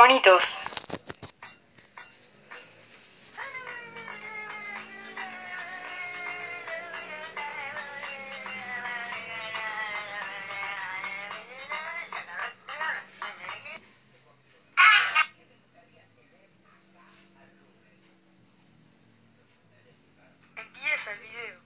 dragonitos. Empieza el video.